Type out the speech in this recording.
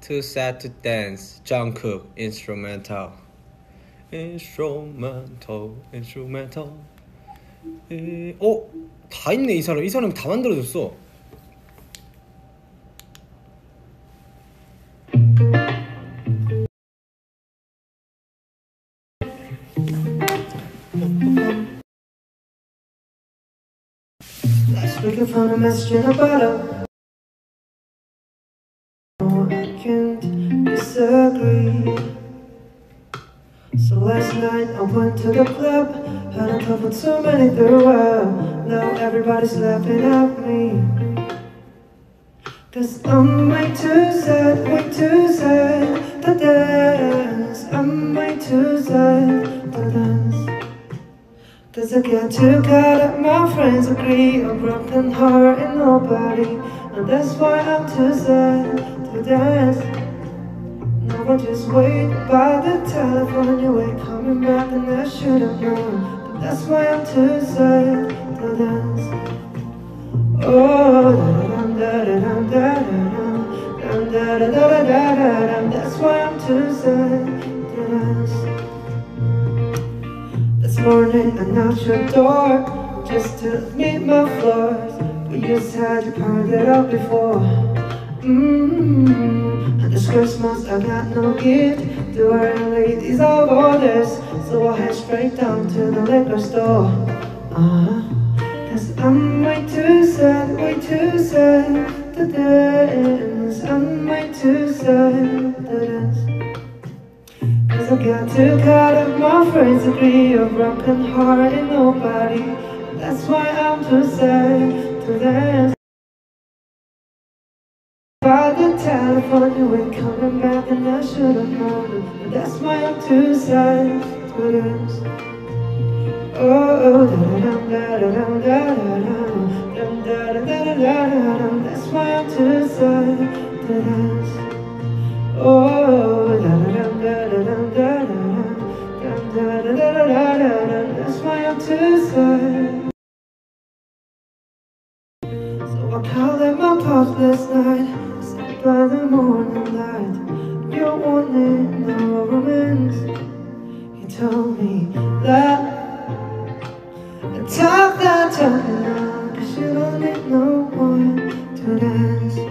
Too sad to dance. Jungkook instrumental. Instrumental, instrumental. 에, 어? 다 있네 이 사람. 이 사람 다 만들어줬어. Last week I found a message in a bottle. Disagree. So last night I went to the club, had a couple too many through out. Now everybody's laughing at me. Cause I'm way too sad, way too sad to dance. I'm way too sad to dance. Cause I get too caught up, my friends agree A broken heart and nobody And that's why I'm too sad to dance I just wait by the telephone. You ain't coming back and I should've known. But that's why I'm too sad to dance Oh, That's why I'm too sad to this morning I knocked your door just to meet my floors. We just had you pointed out before. Mmm. And this Christmas I got no gift to our ladies of orders, so I head straight down to the liquor store. Uh-huh. Cause I'm way too sad, way too sad to dance. I'm way too sad to dance. Cause I got too caught up, my friends agree A broken heart ain't nobody That's why I'm too sad to dance you ain't coming back And I should've known But that's why I'm too sad to dance Oh, Oh, da da da da da da da da da. That's why I'm too sad. So I called at my pops last night. By the morning light. You wanted no romance. He told me that and talk that talking now, 'cause you don't need no one to dance.